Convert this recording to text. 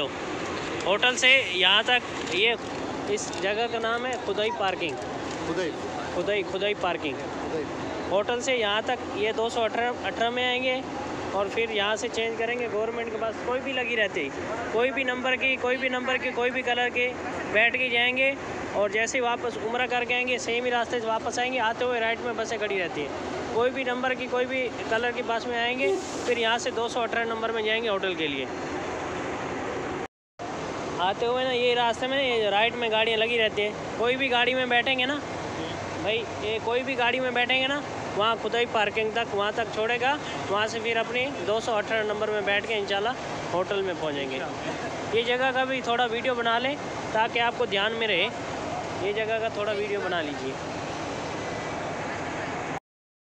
लो hotel से यहाँ तक ये इस जगह का नाम है खुदाई पार्किंग। खुदाई। खुदाई खुदाई पार्किंग। होटल से यहाँ तक ये दो सौ अठारह अठारह में आएँगे और फिर यहाँ से चेंज करेंगे। गवर्नमेंट के पास कोई भी लगी रहती है कोई भी नंबर की कोई भी नंबर की कोई भी कलर के बैठ के जाएँगे और जैसे ही वापस उम्र करके आएँगे सेम ही रास्ते से वापस आएँगे आते हुए राइट में बसें खड़ी रहती हैं। कोई भी नंबर की कोई भी कलर की बस में आएँगे फिर यहाँ से दो सौ अठारह नंबर में जाएँगे होटल के लिए। आते हुए ना, ये रास्ते में ये राइट में गाड़ियाँ लगी रहती है। कोई भी गाड़ी में बैठेंगे ना, भाई, ये कोई भी गाड़ी में बैठेंगे ना, वहाँ खुदाई पार्किंग तक, वहाँ तक छोड़ेगा। वहाँ से फिर अपनी दो सौ अठारह नंबर में बैठ के इंशाल्लाह होटल में पहुँचेंगे। ये जगह का भी थोड़ा वीडियो बना लें, ताकि आपको ध्यान में रहे। ये जगह का थोड़ा वीडियो बना लीजिए।